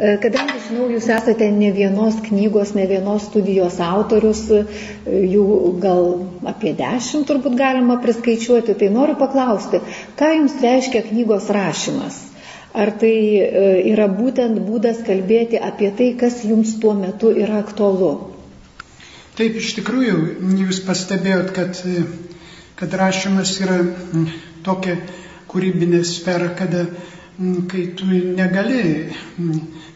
E, kadangi žinau, jūs esate ne vienos knygos, ne vienos studijos autorius, e, jų gal apie dešimt turbūt galima priskaičiuoti, tai noriu paklausti, ką jums reiškia knygos rašymas? Ar tai e, yra būtent būdas kalbėti apie tai, kas jums tuo metu yra aktualu? Taip, iš tikrųjų, jūs pastebėjot, kad, kad rašymas yra tokia kūrybinė sfera, kada kai tu negali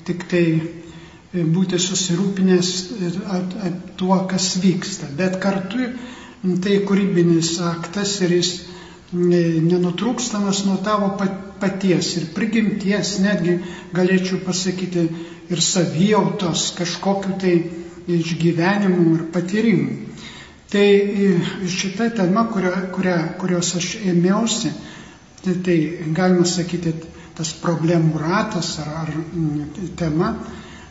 tik tai e, būti susirūpinęs tuo, kas vyksta. Bet kartu tai kūrybinis aktas ir jis nenutrūkstamas nuo tavo paties ir prigimties, netgi galėčiau pasakyti ir savijautos, kažkokiu tai išgyvenimu ir patyrimu. Tai e, šita tema, kurio, kurio, kurios aš ėmiausi, tai, tai galima sakyti, tas problemų ratas ar, ar tema,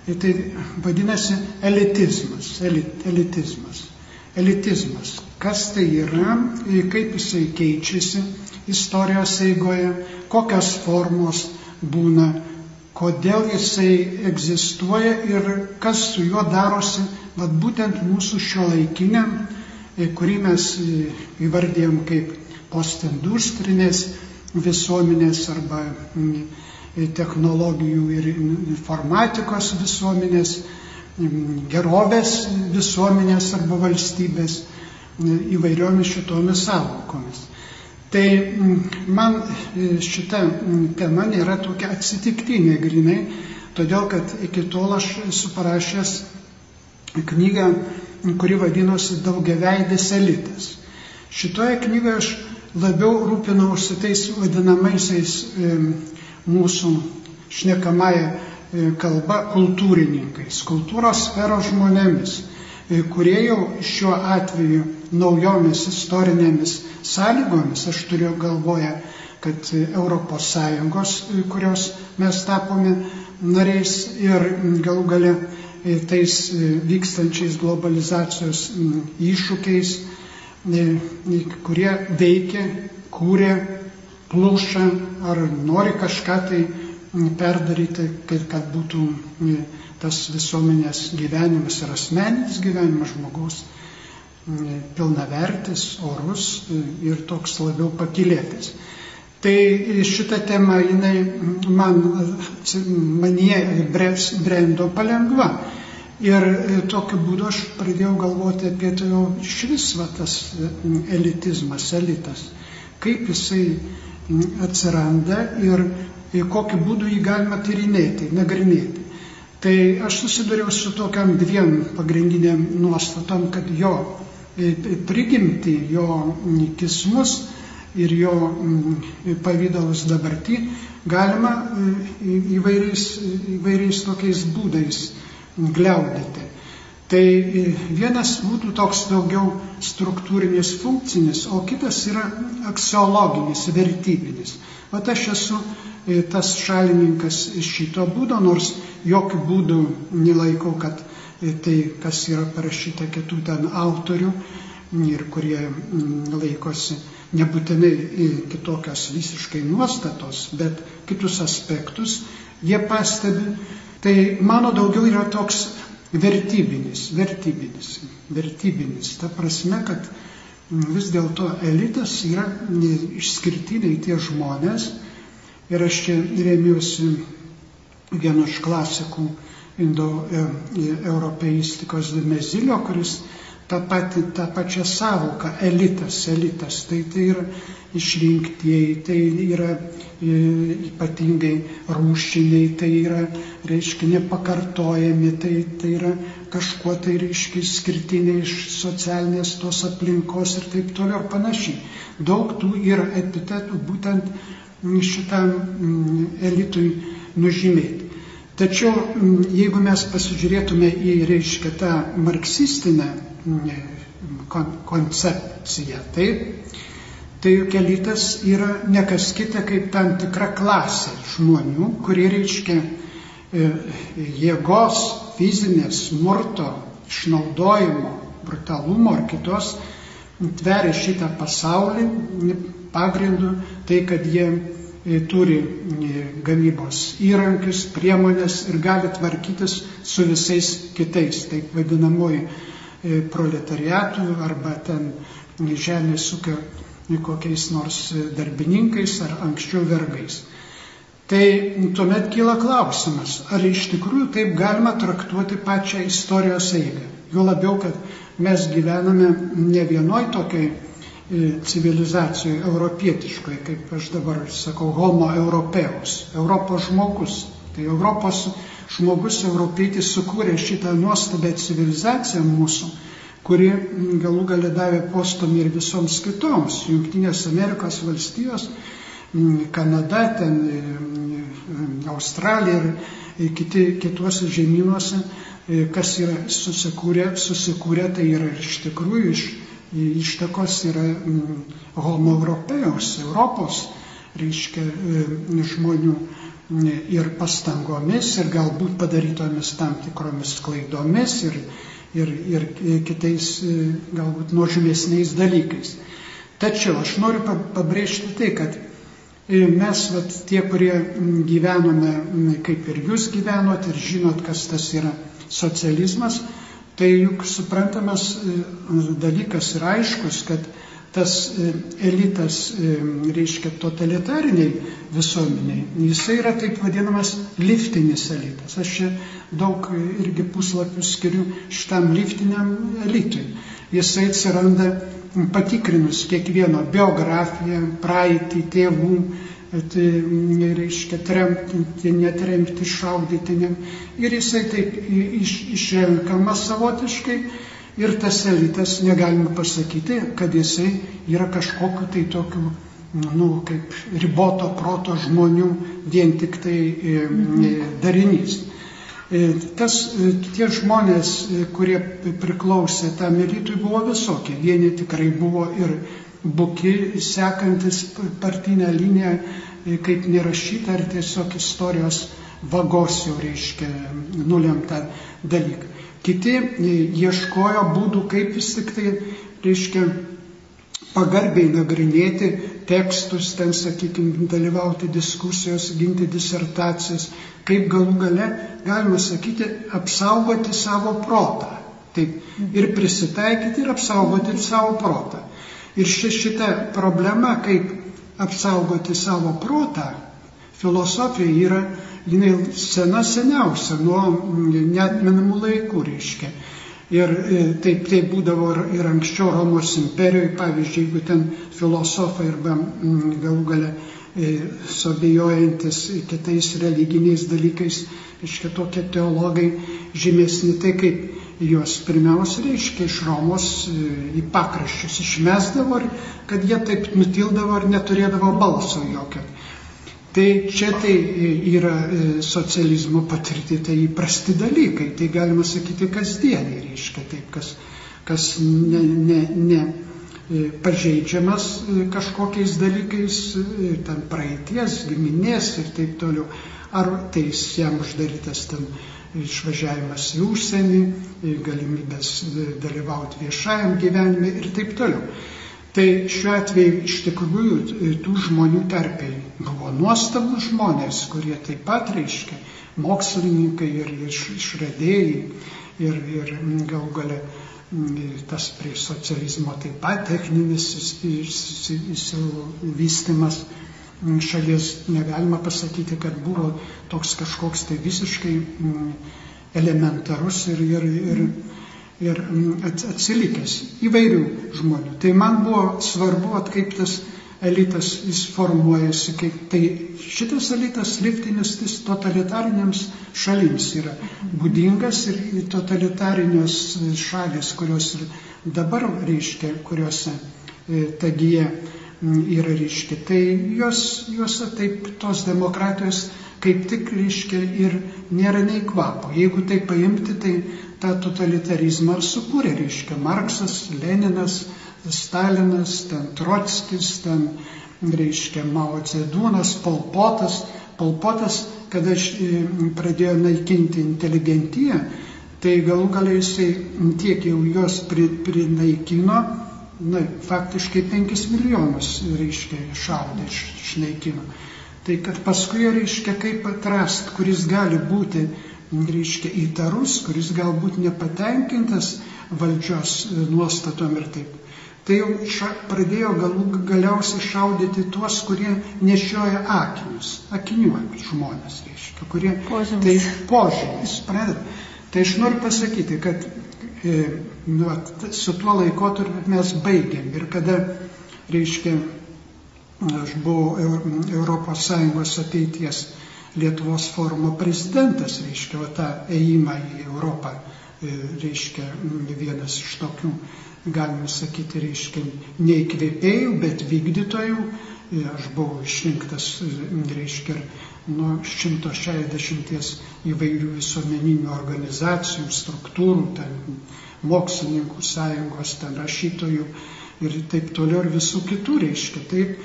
tai vadinasi elitizmas. Elit, elitizmas. Elitizmas. Kas tai yra, kaip jisai keičiasi istorijos eigoje, kokios formos būna, kodėl jisai egzistuoja ir kas su juo darosi, vad būtent mūsų šio laikiniam, kurį mes įvardėjom kaip postindustrinės visuomenės arba mm, technologijų ir informatikos visuomenės, mm, gerovės visuomenės arba valstybės mm, įvairiomis šitomis savokomis. Tai man šita tema nėra tokia atsitiktinė grinai, todėl kad iki tol aš esu parašęs knygą, kuri vadinosi Daugiaveidės elitas. Šitoje knygoje aš labiau rūpinausi tais vadinamaisiais e, mūsų šnekamąją e, kalba kultūrininkais, kultūros sferos žmonėmis, e, kurie jau šiuo atveju naujomis istorinėmis sąlygomis, aš turiu galvoje, kad ES, kurios mes tapome nariais ir galų gale tais vykstančiais globalizacijos iššūkiais, kurie veikia, kūrė, plūša ar nori kažką tai perdaryti, kad, būtų tas visuomenės gyvenimas ir asmeninis gyvenimas žmogaus pilnavertis, orus ir toks labiau pakilėtis. Tai šita tema, jinai man, manie brendo palengva. Ir e, tokiu būdu aš pradėjau galvoti apie tai jau iš vis va, tas elitizmas, elitas, kaip jisai atsiranda ir kokiu būdu jį galima tyrinėti, nagrinėti. Tai aš susidūriau su tokiam dviem pagrindiniam nuostatom, kad jo e, prigimti, jo kismus ir jo pavydalus dabartį galima e, įvairiais, įvairiais tokiais būdais gliaudyti. Tai vienas būtų toks daugiau struktūrinis, funkcinis, o kitas yra aksiologinis, vertybinis. O aš esu e, tas šalininkas šito būdo, nors jokių būdų nelaikau, kad e, tai, kas yra parašyta kitų ten autorių ir kurie laikosi nebūtinai e, kitokios visiškai nuostatos, bet kitus aspektus, jie pastebi Tai mano daugiau yra toks vertybinis, vertybinis, vertybinis. Ta prasme, kad vis dėlto elitas yra išskirtiniai tie žmonės. Ir aš čia remiuosi vienu iš klasikų indoeuropeistikos e, Mezilio, kuris tą, patį, tą pačią savoką elitas, elitas, tai tai yra išrinktieji, tai yra e, ypatingai rūšiniai, tai yra, reiškia, nepakartojami, tai, tai yra kažkuo tai, reiškia, skirtiniai iš socialinės tos aplinkos ir taip toliau ir panašiai. Daug tų yra epitetų būtent šitam elitui nužymėti. Tačiau jeigu mes pasižiūrėtume į, reiškia, tą marksistinę koncepcija. Taip, tai juk elitas yra nekas kita kaip tam tikra klasė žmonių, kurie reiškia e, jėgos, fizinės, smurto, išnaudojimo, brutalumo ar kitos tveria šitą pasaulį pagrindu tai, kad jie turi gamybos įrankius, priemonės ir gali tvarkytis su visais kitais, taip vadinamoji proletariatų arba ten žemės ūkio kokiais nors darbininkais ar anksčiau vergais. Tai tuomet kyla klausimas, ar iš tikrųjų taip galima traktuoti pačią istorijos eigą. Jo labiau, kad mes gyvename ne vienoj tokiai civilizacijoje europietiškoje, kaip aš dabar sakau, homo europeus, Europos žmogus. Tai Europos žmogus, europietis sukūrė šitą nuostabę civilizaciją mūsų, kuri galų gali davė postumį ir visoms kitoms. Junktinės Amerikos valstijos, Kanada, ten Australija ir kiti, kituose žemynuose, kas yra susikūrę, susikūrė, tai yra iš tikrųjų iš ištakos yra homo europeus, Europos, reiškia žmonių ir pastangomis, ir galbūt padarytomis tam tikromis klaidomis, ir, ir, ir kitais galbūt nuožmėsniais dalykais. Tačiau aš noriu pabrėžti tai, kad mes, vat, tie, kurie gyvenome, kaip ir jūs gyvenot, ir žinot, kas tas yra socializmas, Tai juk suprantamas e, dalykas ir aiškus, kad tas e, elitas, e, reiškia totalitariniai visuomeniai, jisai yra taip vadinamas liftinis elitas. Aš čia daug irgi puslapių skiriu šitam liftiniam elitui. Jisai atsiranda patikrinus kiekvieno biografiją, praeitį, tėvų, Tai, reiškia, tremti, netremti, šaudyti. Ne. Ir jisai taip iš, išrenkamas savotiškai ir tas elitas, negalima pasakyti, kad jisai yra kažkokiu tai tokiu, nu, kaip riboto proto žmonių vien tik tai e, e, darinys. E, tas, tie žmonės, kurie priklausė tam elitui, buvo visokie. Vieni tikrai buvo ir buki, sekantis partinę liniją, e, kaip nerašyta, ar tiesiog istorijos vagos jau reiškia nulemta dalyką. Kiti e, ieškojo būdų, kaip vis tik tai, reiškia, pagarbiai nagrinėti tekstus, ten, sakykime, dalyvauti diskusijos, ginti disertacijas, kaip galų gale, galima sakyti, apsaugoti savo protą. Taip, ir prisitaikyti ir apsaugoti savo protą. Ir ši, šita problema, kaip apsaugoti savo protą, filosofija yra, jinai sena seniausia, nuo netmenamų laikų reiškia. Ir e, taip, taip būdavo ir, ir anksčiau Romos imperijoje, pavyzdžiui, jeigu ten filosofai arba galų gale e, suabejojantis kitais religiniais dalykais, reiškia tokie teologai žymesni, tai kaip juos pirmiausia reiškia iš Romos e, į pakraščius išmesdavo, kad jie taip nutildavo ir neturėdavo balso jokio. Tai čia tai yra e, socializmo patirti, tai įprasti dalykai, tai galima sakyti kasdieniai, reiškia taip, kas, kas ne, ne, ne e, pažeidžiamas kažkokiais dalykais, ten praeities, giminės ir taip toliau, ar tai jam uždarytas ten išvažiavimas į užsienį, galimybės dalyvauti viešajam gyvenime ir taip toliau. Tai šiuo atveju iš tikrųjų tų žmonių tarpiai buvo nuostabus žmonės, kurie taip pat reiškia mokslininkai ir išradėjai ir, ir gal gale tas prie socializmo taip pat techninis įsivystimas. Įs, įs, šalies negalima pasakyti, kad buvo toks kažkoks tai visiškai elementarus ir, ir, ir, ir mm, atsilikęs įvairių žmonių. Tai man buvo svarbu, kaip tas elitas jis formuojasi, kaip tai šitas elitas liftinis tai totalitariniams šalims yra būdingas ir totalitarinios šalis, kurios ir dabar reiškia, kuriuose e, tagyje yra ryški. Tai jos, juose taip tos demokratijos kaip tik ryškia ir nėra nei kvapo. Jeigu tai paimti, tai tą totalitarizmą ir sukūrė, reiškia Marksas, Leninas, Stalinas, ten Trotskis, ten, reiškia, Mao Cedūnas, Polpotas. Polpotas, kada e, pradėjo naikinti inteligentiją, tai galų galiai jisai tiek jau jos prinaikino, na, faktiškai 5 milijonus, reiškia, šaudė, išnaikino. Tai kad paskui, reiškia, kaip atrast, kuris gali būti, reiškia, įtarus, kuris galbūt nepatenkintas valdžios nuostatom ir taip. Tai jau ša, pradėjo galų, galiausiai šaudyti tuos, kurie nešioja akinius, akiniuojančius žmonės, reiškia, kurie... Požymis. Tai požymis, pradeda. Tai aš noriu pasakyti, kad e, nu, su tuo laikotarpiu mes baigėm ir kada, reiškia, aš buvau ES ateities Lietuvos forumo prezidentas, reiškia, o tą ėjimą į Europą, e, reiškia, vienas iš tokių, galima sakyti, reiškia, ne įkvėpėjų, bet vykdytojų. E, aš buvau išrinktas, e, reiškia, nuo 160 įvairių visuomeninių organizacijų, struktūrų, ten mokslininkų sąjungos, ten rašytojų ir taip toliau ir visų kitų, reiškia. Taip,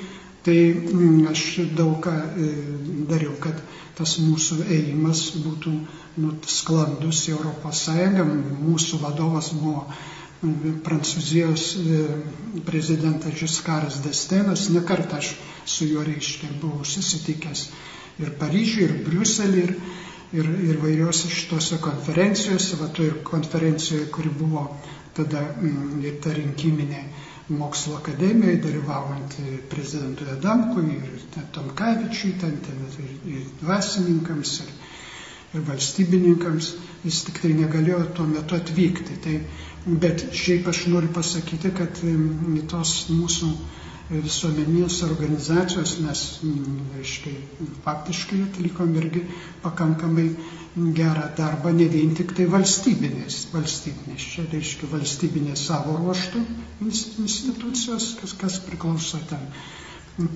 Tai mm, aš daug ką e, dariau, kad tas mūsų ėjimas būtų nu, sklandus į Europos Sąjungą. Mūsų vadovas buvo mm, Prancūzijos e, prezidentas Žiskaras Destenas. Nekart aš su juo reiškia buvau susitikęs ir Paryžiuje, ir Briuselį, ir, ir, ir vairiuose šitose konferencijose, va to ir konferencijoje, kuri buvo tada mm, ta rinkiminė mokslo akademijoje, dalyvaujant prezidentui Adamkui ir Tomkavičiui, ten, ten ir, ir dvasininkams, ir, ir valstybininkams, jis tik tai negalėjo tuo metu atvykti. Tai, bet šiaip aš noriu pasakyti, kad tos mūsų visuomeninės organizacijos mes, reiškia, faktiškai atlikom irgi pakankamai gerą darbą ne vien tik tai valstybinės, valstybinės, čia reiškia valstybinės savo ruoštų institucijos, kas, kas priklauso ten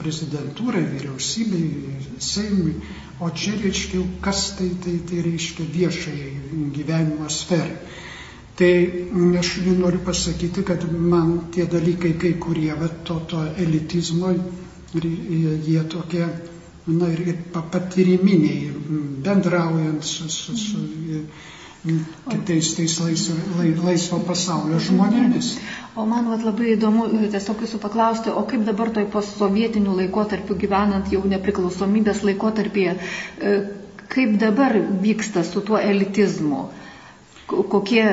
prezidentūrai, vyriausybei, Seimui, o čia reiškia, kas tai, tai, tai reiškia viešai gyvenimo sferai. Tai aš noriu pasakyti, kad man tie dalykai, kai kurie, va, to, to elitizmo, jie tokie na, ir, ir patyriminiai, bendraujant su, su, su kitais tais laisvo, laisvo pasaulio žmonėmis. O man vat, labai įdomu tiesiog jūsų paklausti, o kaip dabar toj postsovietiniu laikotarpiu gyvenant jau nepriklausomybės laikotarpyje, e, kaip dabar vyksta su tuo elitizmu? Kokie,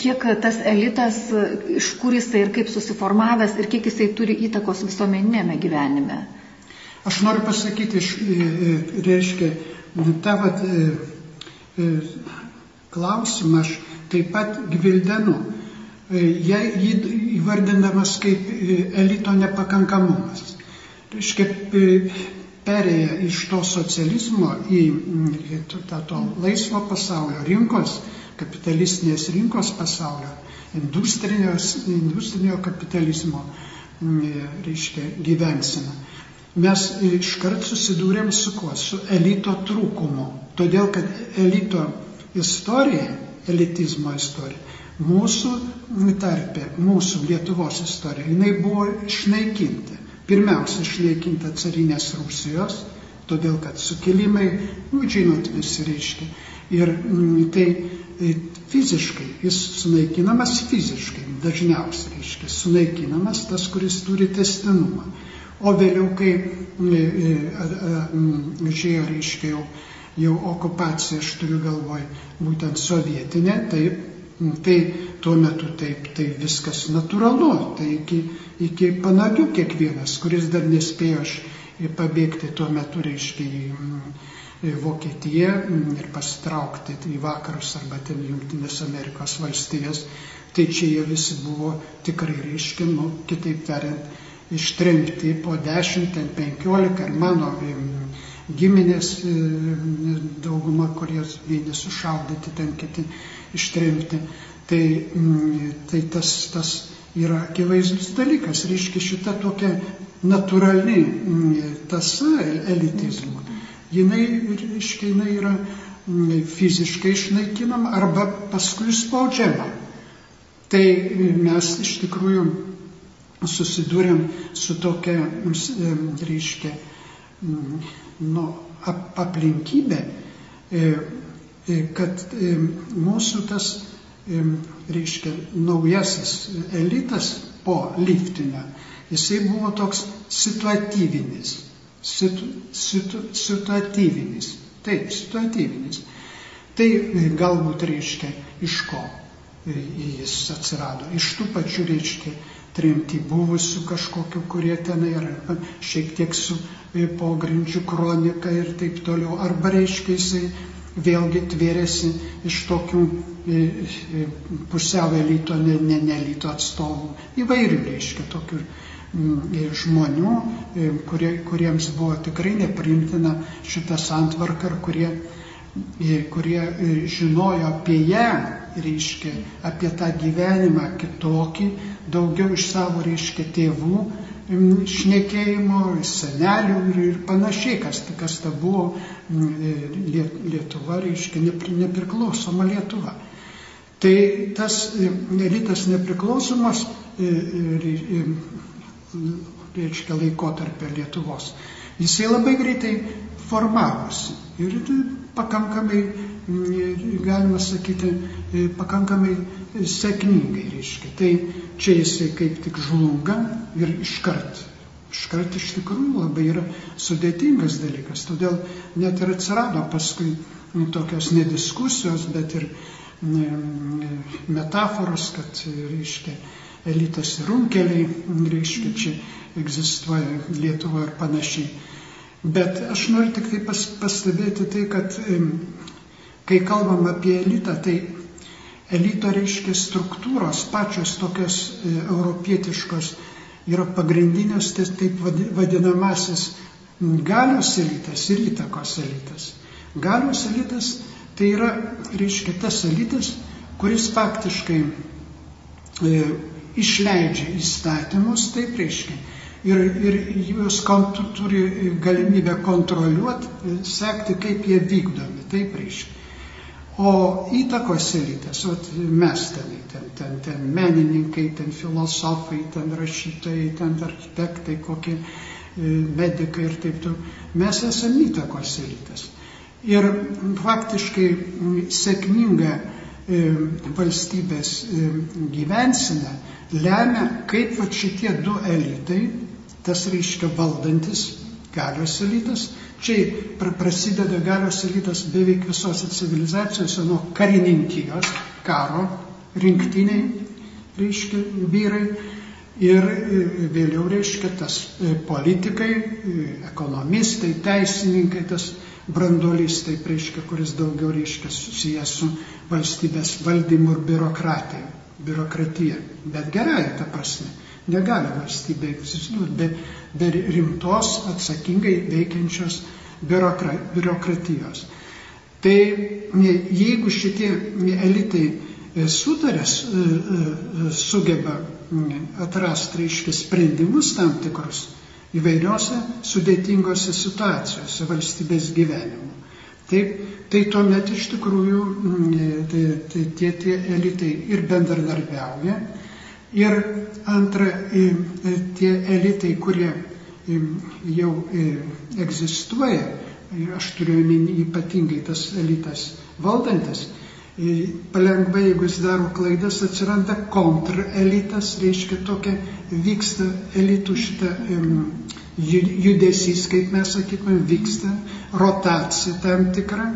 kiek tas elitas, iš kur jisai ir kaip susiformavęs ir kiek jisai turi įtakos visuomeninėme gyvenime? Aš noriu pasakyti, reiškia, tą vat, klausimą aš taip pat gvildenu, jei jį įvardinamas kaip elito nepakankamumas. Reiškia, perėję iš to socializmo į tą to laisvo pasaulio rinkos, kapitalistinės rinkos pasaulio, industrinio kapitalizmo, reiškia, gyvenseną mes iškart susidūrėm su kuo? Su elito trūkumu. Todėl, kad elito istorija, elitizmo istorija, mūsų tarpė, mūsų Lietuvos istorija, jinai buvo išnaikinta. Pirmiausia, išnaikinta carinės Rusijos, todėl kad sukilimai, nu, žinot, visi reiškia. Ir m, tai fiziškai, jis sunaikinamas fiziškai, dažniausiai reiškia, sunaikinamas tas, kuris turi testinumą. O vėliau, kai išėjo, reiškia, jau, jau okupacija, aš turiu galvoj, būtent sovietinė, taip, tai tuo metu taip, tai viskas natūralu, tai iki, iki panagių kiekvienas, kuris dar nespėjo aš pabėgti tuo metu, reiškia, į Vokietiją ir pasitraukti į vakarus arba ten Junktinės Amerikos valstijas, tai čia jie visi buvo tikrai, reiškia, nu, kitaip tariant, ištremti po 10, 15 ir mano giminės dauguma, kurie vieni sušaudyti, ten kiti ištremti. Tai, tai tas, tas yra akivaizdus dalykas, reiškia šita tokia natūrali tasa elitizmo. Jinai, reiškia, jinai yra fiziškai išnaikinama arba paskui spaudžiama. Tai mes iš tikrųjų susidūrėm su tokia, reiškia, nu, aplinkybė, e, e, kad mūsų tas, reiškia, naujasis elitas po liftinio, jisai buvo toks situatyvinis. Situ, situ, situatyvinis. Taip, situatyvinis. Tai e, galbūt reiškia iš ko e, jis atsirado. Iš tų pačių reiškia tremti buvusių kažkokiu, kurie ten yra, šiek tiek su e, pogrindžių kronika ir taip toliau. Arba reiškia jisai vėlgi tvėrėsi iš tokių pusiau elito, ne, ne, ne elito atstovų. Įvairių reiškia tokių žmonių, kurie, kuriems buvo tikrai neprimtina šita santvarka ir kurie, kurie žinojo apie ją, reiškia, apie tą gyvenimą kitokį, daugiau iš savo, reiškia, tėvų šnekėjimo, senelių ir, panašiai, kas, kas ta buvo Lietuva, reiškia, nepriklausoma Lietuva. Tai tas elitas nepriklausomas reiškia laikotarpio Lietuvos. Jisai labai greitai formavosi ir pakankamai, galima sakyti, pakankamai sėkmingai, reiškia. Tai čia jisai kaip tik žlunga ir iškart. Iškart iš tikrųjų labai yra sudėtingas dalykas, todėl net ir atsirado paskui tokios nediskusijos, bet ir metaforos, kad, reiškia, elitas ir runkeliai, reiškia, čia egzistuoja Lietuva ir panašiai. Bet aš noriu tik tai pas, pastebėti tai, kad kai kalbam apie elitą, tai elito reiškia struktūros, pačios tokios e, europietiškos yra pagrindinės, tai taip vadinamasis galios elitas ir įtakos elitas. Galios elitas tai yra, reiškia, tas elitas, kuris faktiškai e, išleidžia įstatymus, taip reiškia. Ir, ir juos kont, turi galimybę kontroliuoti, sekti, kaip jie vykdomi, taip reiškia. O įtakos elitas, o mes ten, ten, ten, ten menininkai, ten filosofai, ten rašytojai, ten architektai, kokie e, medikai ir taip toliau, mes esame įtakos elitas. Ir faktiškai sėkminga valstybės gyvensina lemia, kaip va šitie du elitai, tas reiškia valdantis galios elitas, čia prasideda galios elitas beveik visose civilizacijose nuo karininkijos, karo, rinktiniai, reiškia, vyrai. Ir e, vėliau reiškia tas e, politikai, e, ekonomistai, teisininkai, tas brandolys, tai reiškia, kuris daugiau reiškia susijęs su valstybės valdymu ir biurokratija biurokratija. Bet gerai, ta prasme. Negali valstybė egzistuoti be, be rimtos, atsakingai veikiančios biurokra, biurokratijos. Tai jeigu šitie elitai sutarės, sugeba atrasti, reiškia, sprendimus tam tikrus įvairiose sudėtingose situacijose valstybės gyvenimo. Taip, tai tuomet iš tikrųjų mm, tai, tai tie, tie elitai ir bendradarbiauja. Ir antra, tie elitai, kurie jau egzistuoja, aš turiu omeny ypatingai tas elitas valdantis, palengva, jeigu jis daro klaidas, atsiranda kontrelitas, reiškia tokia vyksta elitų šitą judesys, kaip mes sakytume, vyksta rotacija tam tikra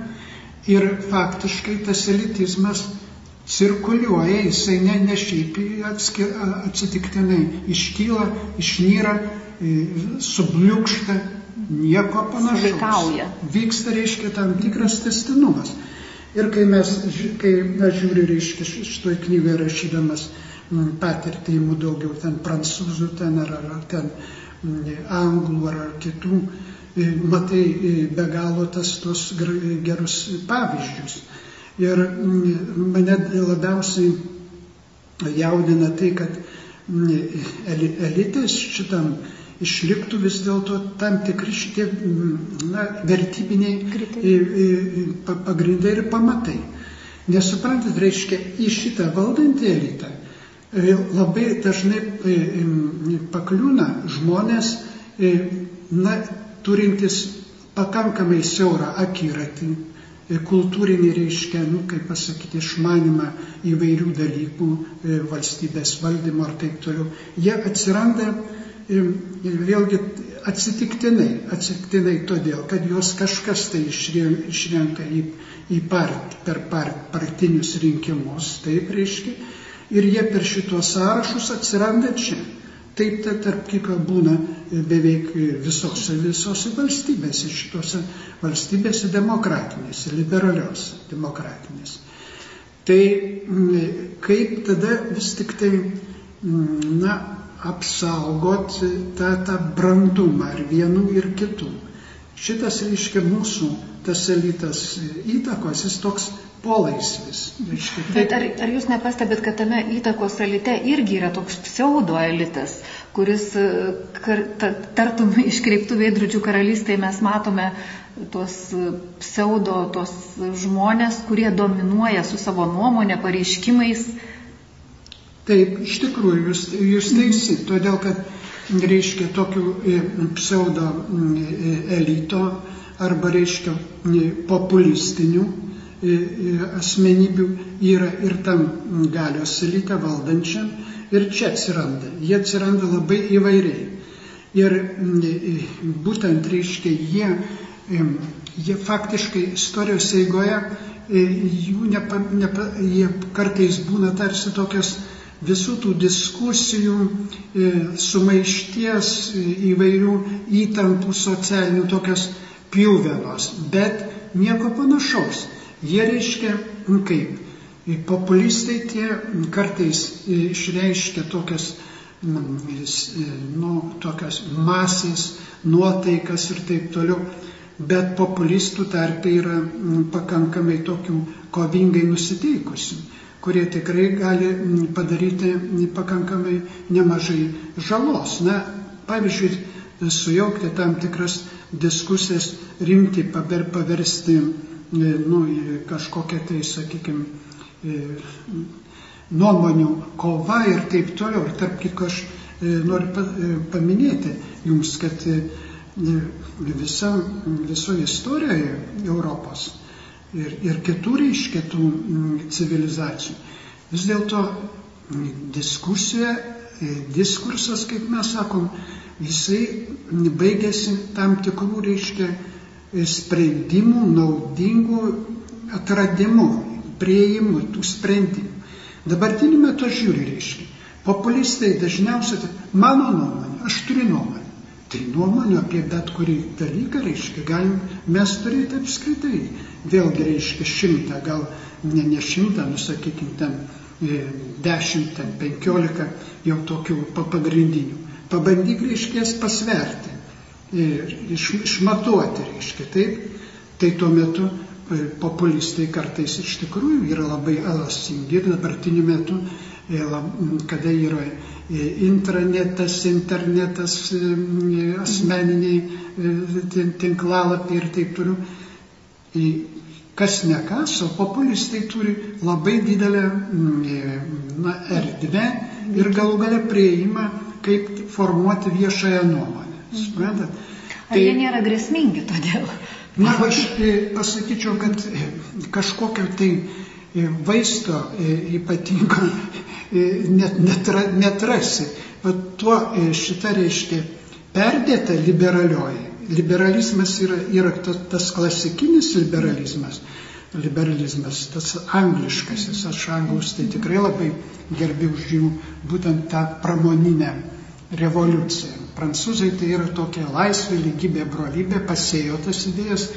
ir faktiškai tas elitizmas cirkuliuoja, jisai ne, ne šiaip atskir, atsitiktinai iškyla, išnyra, subliūkšta, nieko panašaus. Vyksta, reiškia, tam tikras testinumas. Ir kai mes, kai aš žiūriu, reiškia, šitoj knygoje rašydamas patirtį, įmų daugiau ten prancūzų, ten ar, ar ten anglų ar, ar kitų, matai be galo tas tos gerus pavyzdžius. Ir mane labiausiai jaudina tai, kad elitas šitam išliktų vis dėlto tam tikri šitie na, vertybiniai e, pagrindai ir pamatai. Nesuprantat, reiškia, į šitą valdantį elitą labai dažnai e, pakliūna žmonės, e, na, turintys pakankamai siaurą akiratį, e, kultūrinį reiškia, nu, kaip pasakyti, išmanimą įvairių dalykų, valstybės valdymo ir taip toliau. Jie atsiranda, vėlgi atsitiktinai, atsitiktinai todėl, kad juos kažkas tai išrenka į, į part, per part, partinius rinkimus, taip reiškia, ir jie per šitos sąrašus atsiranda čia. Taip tai tarp kitko būna beveik visose, visose valstybėse, šitose valstybėse demokratinėse, liberalios demokratinėse. Tai kaip tada vis tik tai, na, apsaugoti tą, tą brandumą ir vienų ir kitų. Šitas reiškia mūsų tas elitas įtakos, jis toks polaisvis. Reiškia. Bet ar, ar jūs nepastebėt, kad tame įtakos elite irgi yra toks pseudo elitas, kuris kar, ta, tartum iškreiptų veidrodžių karalystėje mes matome tuos pseudo, tuos žmonės, kurie dominuoja su savo nuomonė, pareiškimais, Taip, iš tikrųjų, jūs, jūs teisi, todėl kad, reiškia, tokių e, pseudo e, elito arba, reiškia, e, populistinių asmenybių yra ir tam galios elite valdančiam ir čia atsiranda. Jie atsiranda labai įvairiai. Ir būtent, reiškia, jie, jie faktiškai istorijos eigoje, jų nepa, nepa, jie kartais būna tarsi tokios visų tų diskusijų, e, sumaišties, e, įvairių įtampų socialinių tokios pjūvenos, bet nieko panašaus. Jie reiškia kaip. Populistai tie kartais išreiškia tokias, nu, tokias masės, nuotaikas ir taip toliau, bet populistų tarpe yra pakankamai tokių kovingai nusiteikusių kurie tikrai gali mm, padaryti pakankamai nemažai žalos. Na, pavyzdžiui, sujaukti tam tikras diskusijas, rimti, paver, paversti e, nu, kažkokią tai, sakykime, nuomonių kova ir taip toliau. Ir tarp kitko aš e, noriu e, paminėti jums, kad visa, visoje istorijoje Europos ir, ir kitų reiškia tų mm, civilizacijų. Vis dėlto mm, diskusija, e, diskursas, kaip mes sakom, jisai baigėsi tam tikrų reiškia e, sprendimų, naudingų atradimų, prieimų tų sprendimų. Dabartiniu metu aš žiūriu, reiškia, populistai dažniausiai, mano nuomonė, aš turiu nuomonę. Tai nuomonė apie bet kurį dalyką, reiškia, galim mes turėti apskritai vėlgi reiškia šimtą, gal ne, ne šimtą, nusakykim, ten e, dešimt, ten penkiolika jau tokių pagrindinių. Pabandyk, reiškia, pasverti ir iš, išmatuoti, reiškia, taip. Tai tuo metu e, populistai kartais iš tikrųjų yra labai elastingi ir dabartiniu metu, e, kada yra intranetas, internetas, asmeniniai tinklalapiai ir taip toliau, kas nekas, o populistai turi labai didelę mm, na, erdvę ir galų galę prieimą, kaip formuoti viešąją nuomonę. Mhm. Suprantat? Ar tai, jie nėra grėsmingi todėl? Na, aš e, pasakyčiau, kad e, kažkokio tai e, vaisto ypatingo net, netra, netrasi. Bet tuo šita reiškia perdėta liberalioji. Liberalizmas yra, yra tas klasikinis liberalizmas, liberalizmas, tas angliškasis, aš anglus tai tikrai labai gerbiu už jų būtent tą pramoninę revoliuciją. Prancūzai tai yra tokia laisvė, lygybė, brolybė, pasėjo tas idėjas,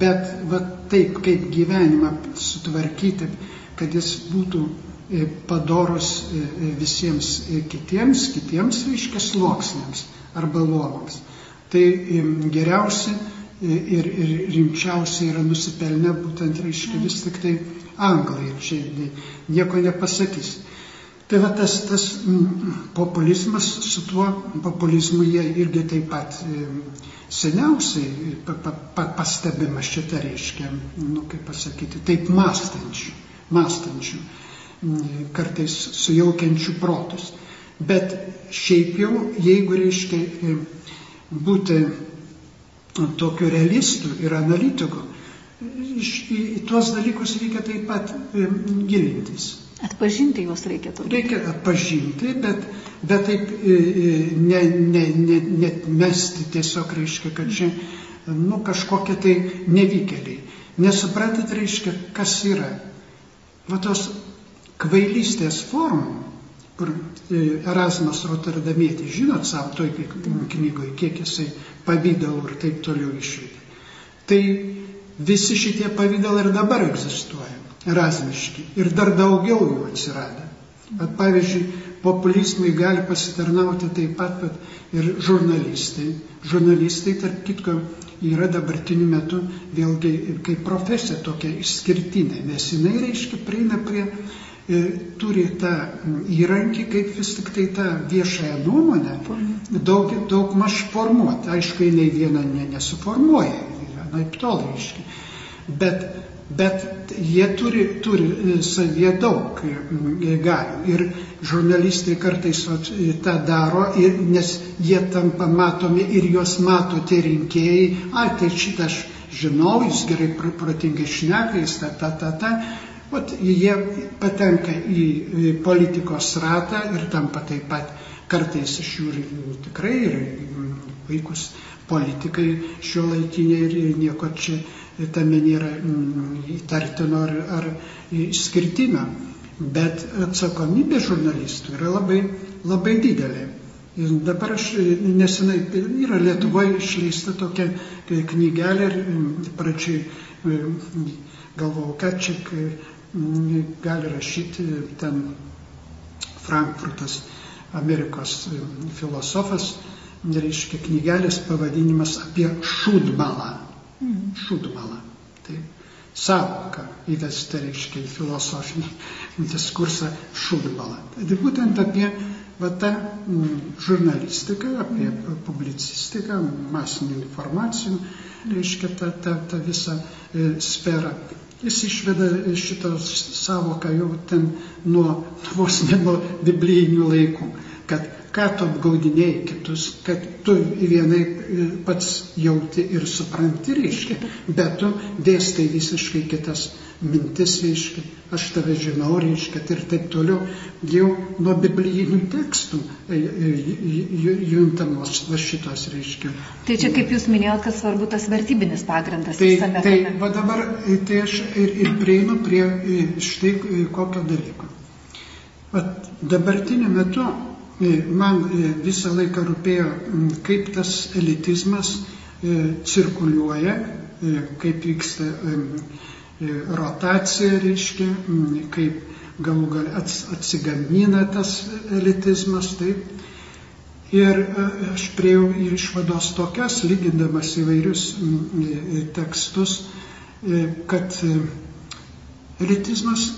bet va, taip kaip gyvenimą sutvarkyti, kad jis būtų e, padorus e, e, visiems kitiems, kitiems, reiškia, sluoksniams arba luomams tai geriausi ir, ir rimčiausiai yra nusipelnę būtent, reiškia, vis tik tai anglai čia nieko nepasakys. Tai va tas, tas populizmas, su tuo populizmu jie irgi taip pat seniausiai pa, pa, pa, pastebimas šitą reiškia, nu kaip pasakyti, taip mąstančių, mąstančių, kartais sujaukiančių protus. Bet šiaip jau, jeigu reiškia būti tokiu realistu ir analitiku, į tuos dalykus reikia taip pat gilintis. Atpažinti juos reikia turbūt. Reikia atpažinti, bet, bet taip ne, ne, ne, net mesti tiesiog reiškia, kad čia nu, kažkokie tai nevykėliai. Nesuprantat reiškia, kas yra. Va tos kvailystės formų, kur Erasmas Rotterdamietis, žinot savo toj knygoje, kiek jisai pavydalų ir taip toliau išvedė. Tai visi šitie pavydalai ir dabar egzistuoja razmiški ir dar daugiau jų atsirado. Bet pavyzdžiui, populizmui gali pasitarnauti taip pat, pat ir žurnalistai. Žurnalistai, tarp kitko, yra dabartiniu metu vėlgi kaip profesija tokia išskirtinė, nes jinai reiškia prieina prie, e, turi tą įrankį, kaip vis tik tai tą viešąją nuomonę daug, daug maž formuoti. Aišku, jinai viena ne, nesuformuoja, naip tol reiškia. Bet bet jie turi, turi e, savyje daug galių. Ir žurnalistai kartais e, tą daro, ir, nes jie tampa matomi ir juos mato tie rinkėjai, ai tai šitą aš žinau, jis gerai protingai šneka, jis ta, ta, ta, ta. Vat, jie patenka į politikos ratą ir tampa taip pat kartais iš jų tikrai ir vaikus politikai šio laikiniai ir nieko čia tame nėra mm, įtartino ar, ar išskirtinio, bet atsakomybė žurnalistų yra labai, labai didelė. Dabar aš nesenai, yra Lietuvoje išleista tokia knygelė ir mm, pradžiai mm, galvojau, kad čia gali rašyti ten Frankfurtas, Amerikos filosofas, reiškia knygelės pavadinimas apie šūdmalą šūdmalą. Tai savoka įvesta, reiškia, į filosofinį diskursą šūdmalą. Tai būtent apie va, tą mm, žurnalistiką, apie publicistiką, masinių informacijų, reiškia, tą, tą, tą visą e, sferą. Jis išveda šitą savoką jau ten nuo vos ne nuo biblijinių laikų, kad ką tu apgaudinėjai kitus, kad tu vienai e, pats jauti ir supranti, reiškia, bet tu dėstai visiškai kitas mintis, reiškia, aš tave žinau, reiškia, ir taip toliau, jau nuo biblijinių tekstų e, e, juntamos va šitos, reiškia. Tai čia, kaip jūs minėjote, kad svarbu tas vertybinis pagrindas. Tai, tai va dabar, tai aš ir, ir prieinu prie štai kokio dalyko. Vat dabartiniu metu man e, visą laiką rūpėjo, kaip tas elitizmas e, cirkuliuoja, e, kaip vyksta rotacija, reiškia, kaip galų gal atsigamina tas elitizmas. Taip. Ir aš priejau išvados tokias, lygindamas įvairius tekstus, kad elitizmas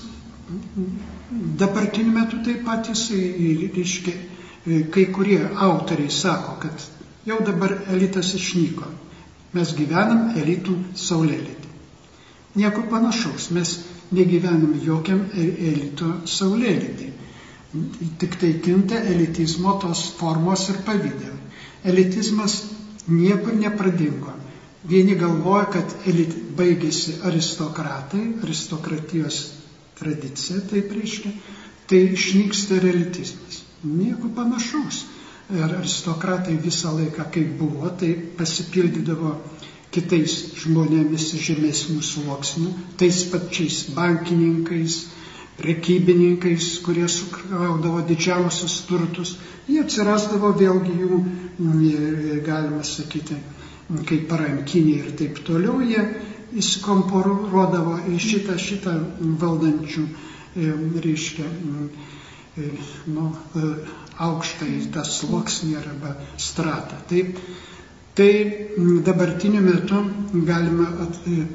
dabartiniu metu taip pat jisai, reiškia, E, kai kurie autoriai sako, kad jau dabar elitas išnyko. Mes gyvenam elitų saulėlydį. Nieko panašaus, mes negyvenam jokiam e, elito saulėlydį. Tik tai kinta elitizmo tos formos ir pavydėl. Elitizmas niekur nepradingo. Vieni galvoja, kad elit baigėsi aristokratai, aristokratijos tradicija, taip reiškia, tai išnyksta elitizmas. Nieko panašaus. Ir aristokratai visą laiką, kaip buvo, tai pasipildydavo kitais žmonėmis žemesnių sluoksnių, tais pačiais bankininkais, prekybininkais, kurie sukraudavo didžiausius turtus. Jie atsirasdavo vėlgi jų, galima sakyti, kaip parankiniai ir taip toliau. Jie įsikomporuodavo į šitą, šitą valdančių, reiškia, E, nu, e, aukštą į tą sluoksnį arba stratą. Taip, tai dabartiniu metu galima at, e,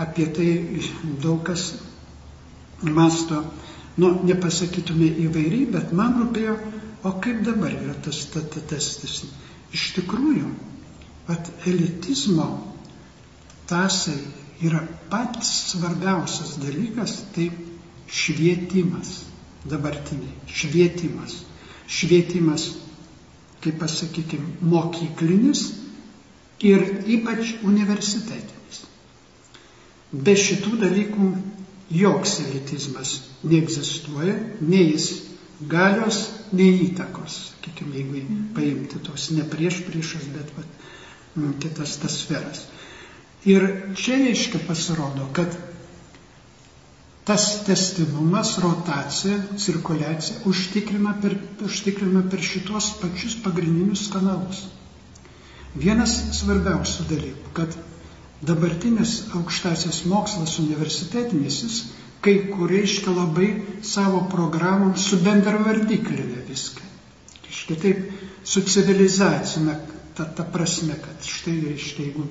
apie tai daug kas masto, nu, nepasakytume įvairiai, bet man rūpėjo, o kaip dabar yra tas testas. Iš tikrųjų, at elitizmo tasai yra pats svarbiausias dalykas, tai švietimas dabartiniai. Švietimas. Švietimas, kaip pasakykime, mokyklinis ir ypač universitetinis. Be šitų dalykų joks elitizmas neegzistuoja, nei jis galios, nei įtakos, sakykime, jeigu paimti tos ne prieš priešas, bet va, mm, kitas tas sferas. Ir čia reiškia pasirodo, kad tas testinumas, rotacija, cirkuliacija užtikrina per, užtikrina per šitos pačius pagrindinius kanalus. Vienas svarbiausių dalykų, kad dabartinis aukštasis mokslas universitetinis, kai kur reiškia labai savo programom su bendravardiklinė viską. Reiškia taip, su civilizacinė, ta, ta prasme, kad štai, reiškia, jeigu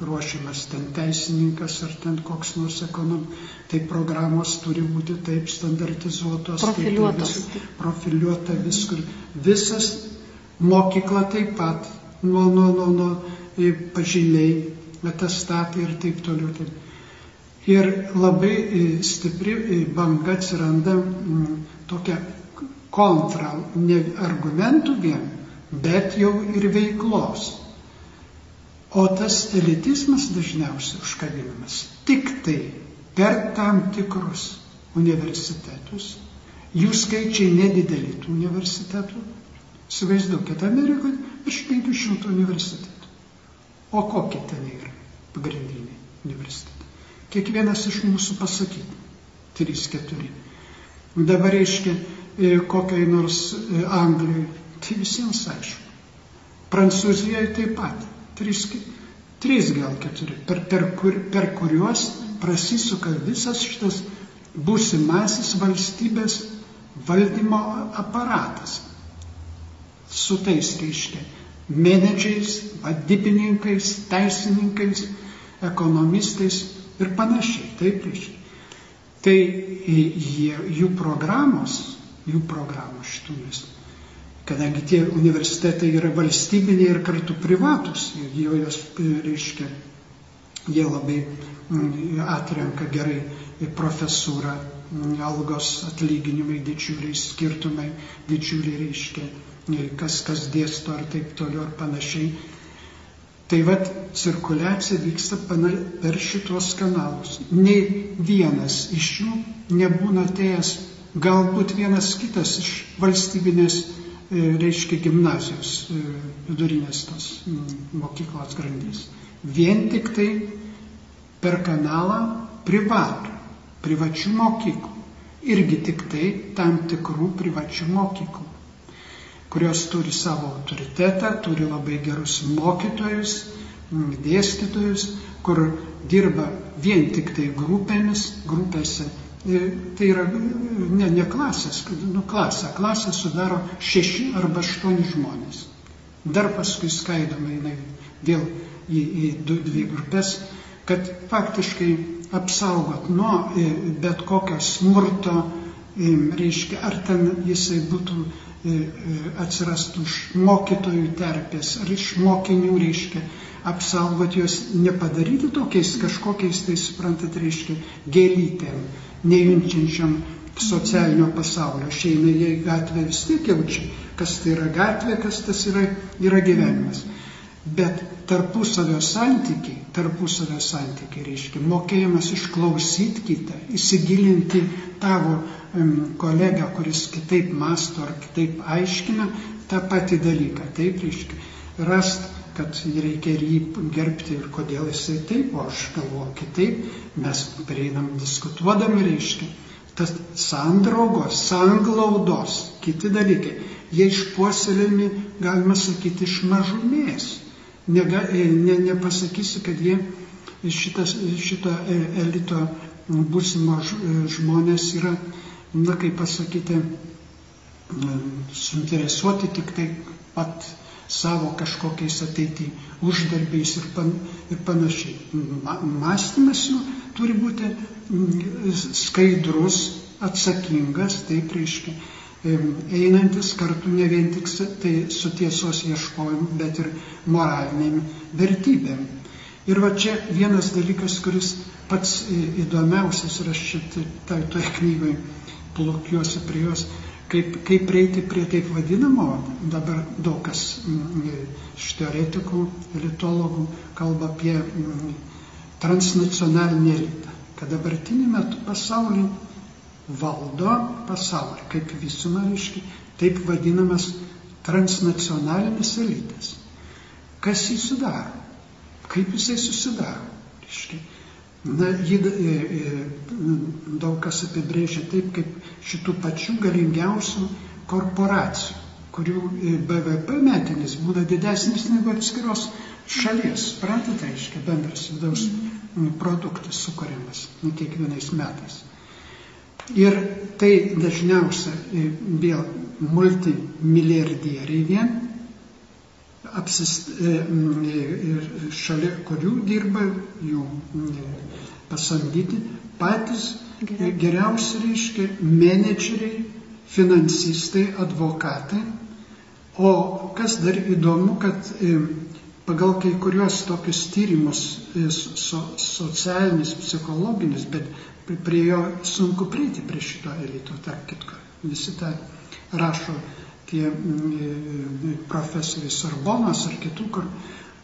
ruošiamas ten teisininkas ar ten koks nors ekonom, tai programos turi būti taip standartizuotos, profiliuotos. Taip, vis, profiliuota viskur. Visas mokykla taip pat, nuo, nuo, nuo, nuo pažymiai, atestatai ir taip toliau. Taip. Ir labai stipri banga atsiranda m, tokia kontra, ne argumentų vien, bet jau ir veiklos. O tas elitizmas dažniausiai užkabinamas tik tai per tam tikrus universitetus. Jų skaičiai nedideli tų universitetų. Įsivaizduokit, Amerikoje virš 500 universitetų. O kokie ten yra pagrindiniai universitetai? Kiekvienas iš mūsų pasakyti. 3-4. Dabar reiškia e, kokiai nors e, Anglijoje, tai visiems aišku. Prancūzijoje taip pat trys, trys gal keturi, per, per, kur, per kuriuos prasisuka visas šitas būsimasis valstybės valdymo aparatas. Su tais, reiškia, menedžiais, vadybininkais, teisininkais, ekonomistais ir panašiai. Taip, reiškia. Tai jie, jų programos, jų programos šitų miestų kadangi tie universitetai yra valstybiniai ir kartu privatus, jie jos, reiškia, jie labai mm, atrenka gerai profesūrą, mm, algos atlyginimai didžiuliai, skirtumai didžiuliai, reiškia, kas kas dėsto ar taip toliau ar panašiai. Tai vad cirkuliacija vyksta per šitos kanalus. Nei vienas iš jų nebūna atėjęs, galbūt vienas kitas iš valstybinės E, reiškia gimnazijos e, vidurinės tos mokyklos grandys. Vien tik tai per kanalą privatų, privačių mokyklų. Irgi tik tai tam tikrų privačių mokyklų, kurios turi savo autoritetą, turi labai gerus mokytojus, dėstytojus, kur dirba vien tik tai grupėmis, grupėse E, tai yra ne, ne klasės, nu klasė, klasė sudaro šeši arba aštuoni žmonės. Dar paskui skaidoma jinai vėl į, į du, dvi grupės, kad faktiškai apsaugot nuo e, bet kokio smurto, e, reiškia, ar ten jisai būtų atsirastų iš mokytojų terpės, ar iš mokinių, reiškia, apsaugoti juos, nepadaryti tokiais kažkokiais, tai suprantat, reiškia, gėlytėm, nejunčiančiam socialinio pasaulio. Šeina jie į gatvę vis tiek jaučia, kas tai yra gatvė, kas tas yra, yra gyvenimas. Bet tarpusavio santykiai, tarpusavio santykiai reiškia mokėjimas išklausyti kitą, įsigilinti tavo um, kolegą, kuris kitaip masto ar kitaip aiškina tą patį dalyką. Taip reiškia, rast kad reikia ir jį gerbti ir kodėl jisai taip, o aš galvoju kitaip, mes prieinam diskutuodami, reiškia, tas sandraugos, sanglaudos, kiti dalykai, jie išpuoselėmi, galima sakyti, iš mažumės. Nega, e, ne, nepasakysi, kad jie šitas, šito e, elito būsimo e, žmonės yra, na kaip pasakyti, suinteresuoti tik tai pat savo kažkokiais ateity uždarbiais ir, pan, ir panašiai. Mąstymas jų turi būti mm, skaidrus, atsakingas, taip reiškia, einantis kartu ne vien tik tai su tiesos ieškojimu, bet ir moraliniam vertybėm. Ir va čia vienas dalykas, kuris pats įdomiausias, ir aš čia tai toje knygoje plukiuosi prie jos, kaip, kaip prieiti prie taip vadinamo, dabar daug kas mm, iš teoretikų, elitologų kalba apie mm, transnacionalinį elitą. kad dabartiniu metu pasaulį valdo pasaulį, kaip visumą reiškia, taip vadinamas transnacionalinis elitas. Kas jį sudaro? Kaip jisai susidaro? Reiškia, na, jį e, e, daug kas apibrėžia taip, kaip šitų pačių galingiausių korporacijų, kurių e, BVP metinis būna didesnis negu atskiros šalies, suprantate, reiškia bendras vidaus produktas sukūrimas kiekvienais metais. Ir tai dažniausia e, vėl multimiliardieriai vien, apsist, e, šalia kurių dirba jų pasamdyti patys geriausi, reiškia, menedžeriai, finansistai, advokatai. O kas dar įdomu, kad e, pagal kai kuriuos tokius tyrimus e, so, socialinius, psichologinius, bet prie jo sunku prieiti prie šito elito, tarp kitko. Visi tą rašo tie e, profesoriai Sorbonos ar kitų, kur,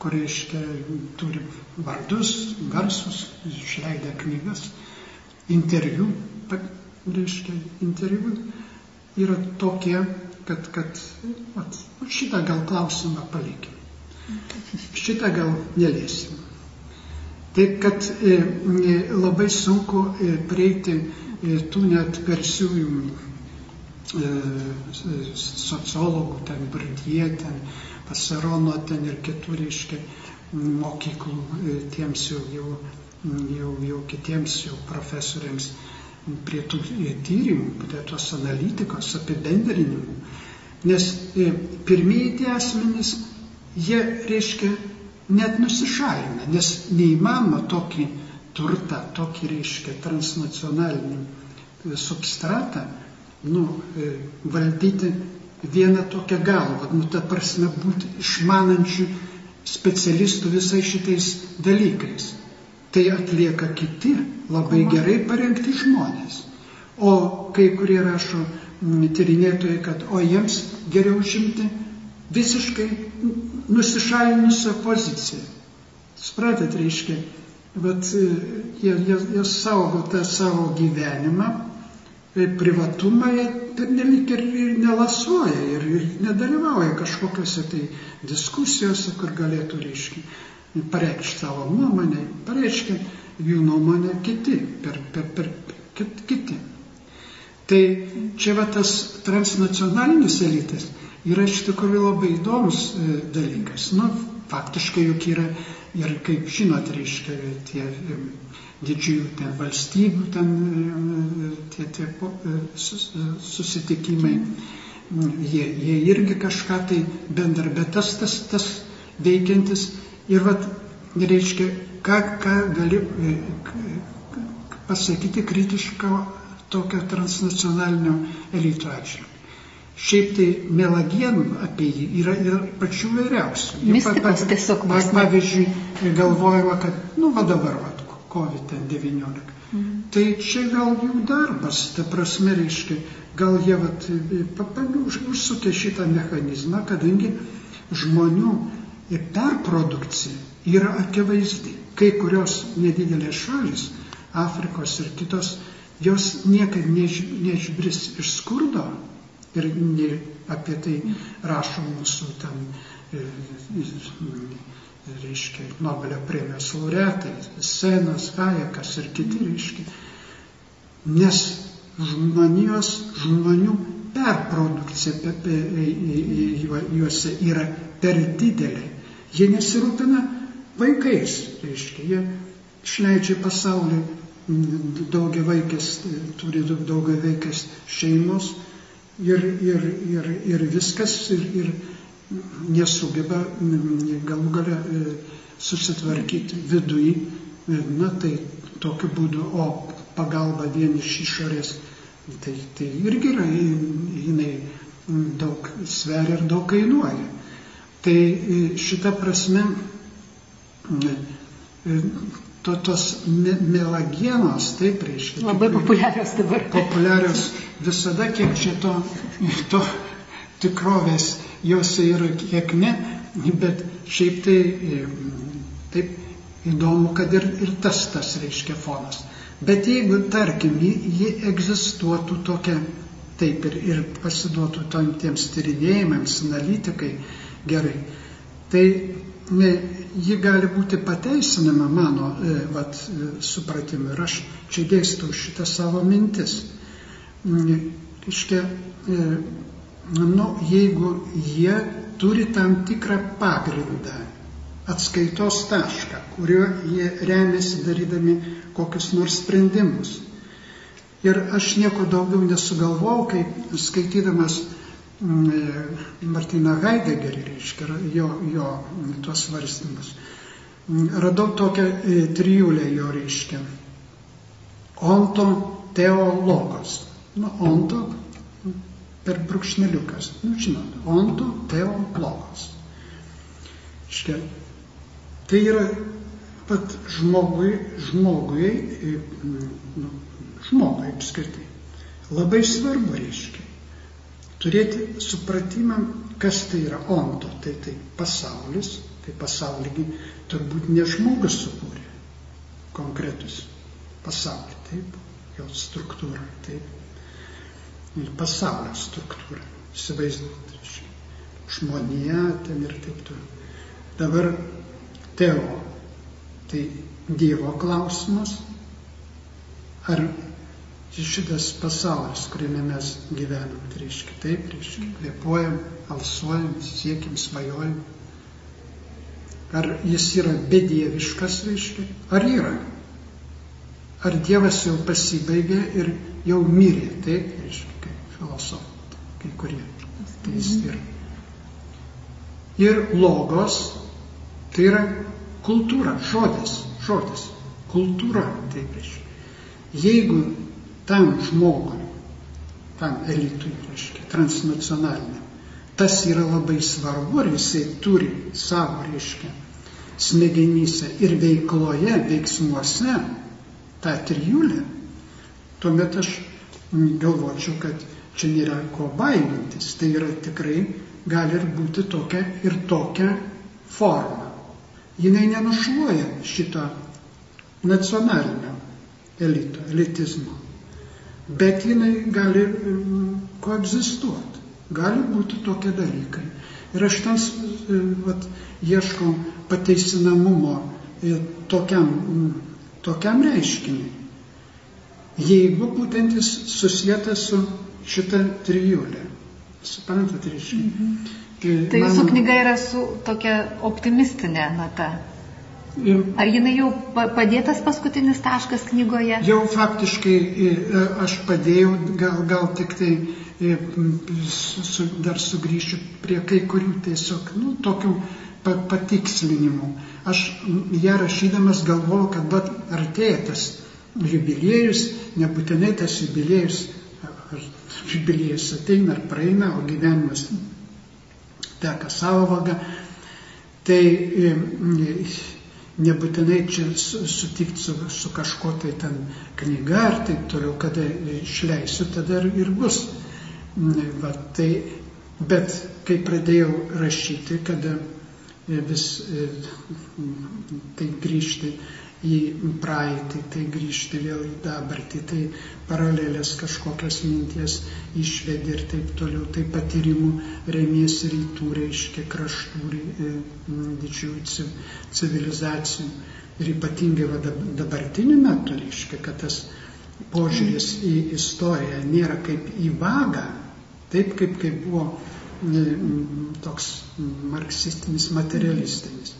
kur reiškia, turi vardus, garsus, išleidę knygas, interviu, reiškia, interviu yra tokie, kad, kad at, šitą gal klausimą palikime. Šitą gal neliesim. Taip kad e, e, labai sunku e, prieiti e, tų net garsiųjų e, sociologų, ten Burdie, ten Pasarono, ten ir kitų, reiškia, mokyklų, e, tiems jau, jau, jau, jau kitiems jau profesoriams prie tų e, tyrimų, prie tos analitikos, apibendrinimų. Nes e, pirmieji tie asmenys jie, reiškia, net nusišalina, nes neįmanoma tokį turtą, tokį, reiškia, transnacionalinį e, substratą, nu, valdyti vieną tokią galvą, nu, ta prasme, būti išmanančių specialistų visais šitais dalykais. Tai atlieka kiti labai gerai parengti žmonės. O kai kurie rašo tyrinėtojai, kad o jiems geriau žimti visiškai nusišalinusią poziciją. Supratėt, reiškia, bet e, jie, jie, jie saugo tą savo gyvenimą, e, privatumą, jie pernelik ir, ir nelasuoja, ir, ir nedalyvauja kažkokiuose tai diskusijose, kur galėtų, reiškia, pareikšti savo nuomonę, pareiškia jų nuomonę kiti, per, per, per, kit, kiti. Tai čia va tas transnacionalinis elitas yra iš tikrųjų labai įdomus e, dalykas. Nu, faktiškai juk yra ir, kaip žinot, reiškia tie e, didžiųjų ten valstybių ten e, tie, tie susitikimai, jie, jie irgi kažką tai bendra, bet tas, tas, tas veikiantis ir vat, reiškia, ką, ką gali pasakyti kritiško tokio transnacionalinio elito atžvilgiu. Šiaip tai melagienų apie jį yra ir pačių vairiausių. Mistikos tiesiog mes. Pavyzdžiui, galvojama, kad, nu, va dabar, va, COVID-19. Mhm. Tai čia gal jų darbas, ta prasme, reiškia, gal jie vat, užsukė šitą mechanizmą, kadangi žmonių perprodukcija yra akivaizdi. Kai kurios nedidelės šalis, Afrikos ir kitos, jos niekad neišbris iš skurdo, Ir apie tai rašo mūsų ten, e, reiškia, Nobelio premijos laureatai, Senas, Hajekas ir kiti, reiškia. Nes žmonijos, žmonių perprodukcija juose yra per didelė. Jie nesirūpina vaikais, reiškia, jie išleidžia pasaulį daugia vaikės, turi daugia vaikės šeimos ir, ir, ir, ir viskas, ir, ir nesugeba galų galę e, susitvarkyti viduje, na tai tokiu būdu, o pagalba vien iš išorės, tai, tai irgi yra, jinai daug sveria ir daug kainuoja. Tai e, šita prasme e, to, tos me, melagienos, taip reiškia. Labai populiarios dabar. Populiarios visada, kiek čia to, to tikrovės jose yra, kiek ne, bet šiaip tai taip įdomu, kad ir, ir tas tas reiškia fonas. Bet jeigu, tarkim, ji, ji egzistuotų tokia, taip ir, ir pasiduotų tom, tiems tyrinėjimams, analitikai, gerai, tai ji gali būti pateisinama mano e, vat, e, supratimu ir aš čia dėstau šitą savo mintis. Mm, reiškia, e, nu, jeigu jie turi tam tikrą pagrindą, atskaitos tašką, kuriuo jie remiasi darydami kokius nors sprendimus. Ir aš nieko daugiau nesugalvojau, kai skaitydamas mm, Martiną Heideggerį, reiškia, jo, jo tuos svarstymus, mm, radau tokią e, trijulę jo, reiškia, onto teologos. Nu, onto per brūkšneliukas, nu, žinot, onto teologos. Reiškia, tai yra pat žmogui, žmogui, e, nu, žmogui apskritai. Labai svarbu, reiškia, turėti supratimą, kas tai yra onto, tai tai pasaulis, tai pasaulį turbūt ne žmogus sukūrė konkretus pasaulį, taip, jo struktūrą, taip, ir pasaulio struktūrą, įsivaizduoti, reiškia, žmonija ten ir taip toliau. Dabar teo, tai Dievo klausimas, ar šitas pasaulis, kuriame mes gyvenam, tai reiškia taip, reiškia, kvėpuojam, alsuojam, siekim, svajojam. Ar jis yra bedieviškas, reiškia, ar yra? Ar Dievas jau pasibaigė ir jau mirė, taip, reiškia, kaip filosofai, kai kurie. Tai jis yra. Ir logos, tai yra kultūra, žodis, žodis, kultūra, taip reiškia. Jeigu tam žmogui, tam elitui, reiškia, transnacionaliniam. Tas yra labai svarbu, ar jisai turi savo, reiškia, smegenyse ir veikloje, veiksmuose tą trijulę, tuomet aš galvočiau, kad čia nėra ko baimintis. Tai yra tikrai gali ir būti tokia ir tokia forma. Jinai nenušluoja šito nacionalinio elito, elitizmo bet jinai gali koegzistuoti. Gali būti tokie dalykai. Ir aš ten e, vat, ieškau pateisinamumo e, tokiam, tokiam reiškiniui. Jeigu būtent jis susijęs su šitą trijulę. Suprantate, reiškia. Mhm. Tai, tai jūsų mano... knyga yra su tokia optimistinė nata. Ir Ar jinai jau padėtas paskutinis taškas knygoje? Jau faktiškai e, aš padėjau, gal, gal tik tai e, su, dar sugrįšiu prie kai kurių tiesiog, nu, tokių patikslinimų. Aš ją rašydamas galvojau, kad bet artėja tas jubiliejus, nebūtinai tas jubiliejus, ar jubiliejus ateina ar praeina, o gyvenimas teka savo vagą. Tai e, nebūtinai čia sutikti su, su kažko tai ten knyga ar taip toliau, kada išleisiu, tada ir, ir bus. Va, tai, bet kai pradėjau rašyti, kada vis tai grįžti į praeitį, tai grįžti vėl į dabartį, tai paralelės kažkokios minties išvedi ir taip toliau, tai patyrimų remies rytų, reiškia kraštų, e, didžiųjų civilizacijų. Ir ypatingai va, dabartiniu metu, reiškia, kad tas požiūris į istoriją nėra kaip į vagą, taip kaip, kaip buvo toks marksistinis, materialistinis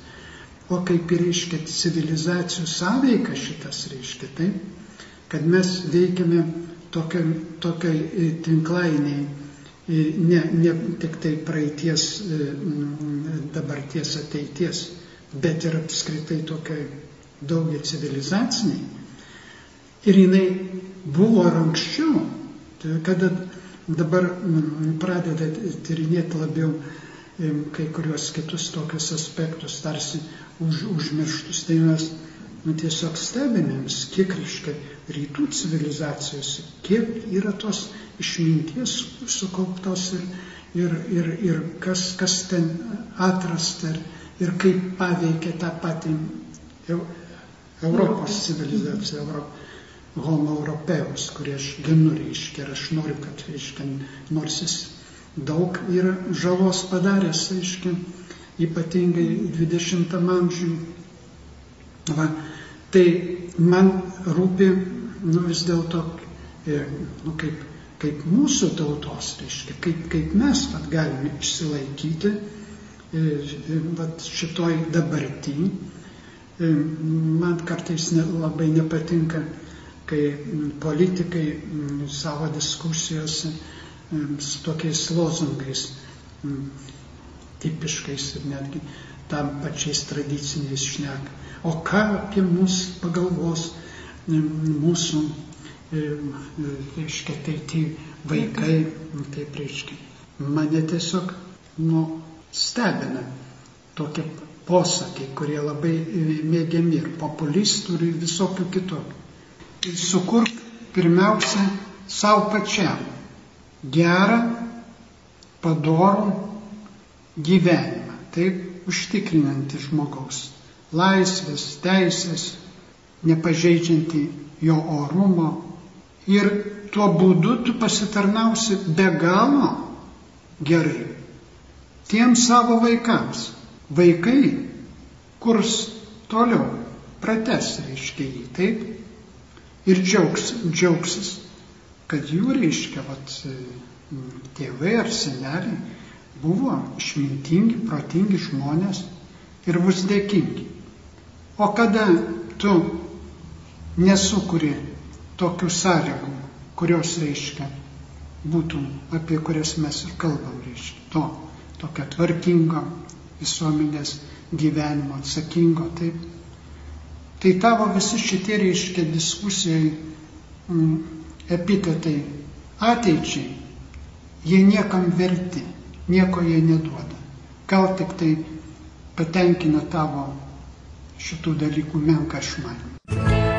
o kaip ir reiškia civilizacijų sąveika šitas reiškia, taip, kad mes veikiame tokiai, tokiai e, tinklainiai, e, ne, ne tik tai praeities, e, dabarties, ateities, bet ir apskritai tokiai daugia civilizaciniai. Ir jinai buvo ir anksčiau, tai kada dabar pradeda tyrinėti labiau kai kurios kitus tokius aspektus, tarsi už, užmirštus. Tai mes nu, tiesiog stebinėms, kiek reiškia rytų civilizacijos, kiek yra tos išminties sukauptos ir, ir, ir, ir kas, kas ten atrasta ir, ir kaip paveikia tą patį Europos civilizaciją. Europą. homo europeus, kurį aš ginu, reiškia, ir aš noriu, kad, reiškia, nors jis daug yra žalos padaręs, reiškia, ypatingai 20 amžiui. Va, tai man rūpi, nu vis dėlto, e, nu, kaip, kaip mūsų tautos, reiškia, kaip, kaip mes vat, galime išsilaikyti e, e, vat, šitoj dabartį. Man kartais ne, labai nepatinka, kai politikai savo diskusijose su tokiais lozungais tipiškais ir netgi tam pačiais tradiciniais šneka. O ką apie mus pagalvos mūsų, reiškia, tai tie vaikai, taip reiškia. Mane tiesiog, nu, stebina tokie posakiai, kurie labai mėgiami ir populistų ir visokių kitokių. Tai sukurk pirmiausia savo pačiam gerą, padorų gyvenimą, taip užtikrinantį žmogaus laisvės, teisės, nepažeidžiantį jo orumo ir tuo būdu tu pasitarnausi be galo gerai tiems savo vaikams. Vaikai kurs toliau, prates reiškia jį, taip, ir džiaugs, džiaugsis, kad jų reiškia, vat, tėvai ar seneliai buvo išmintingi, protingi žmonės ir bus dėkingi. O kada tu nesukuri tokių sąlygų, kurios reiškia būtų, apie kurias mes ir kalbam, reiškia, to tokio tvarkingo visuomenės gyvenimo, atsakingo, taip. Tai tavo visi šitie reiškia diskusijai, mm, epitetai ateičiai, jie niekam verti nieko jie neduoda. Gal tik tai patenkina tavo šitų dalykų menką išmanimą.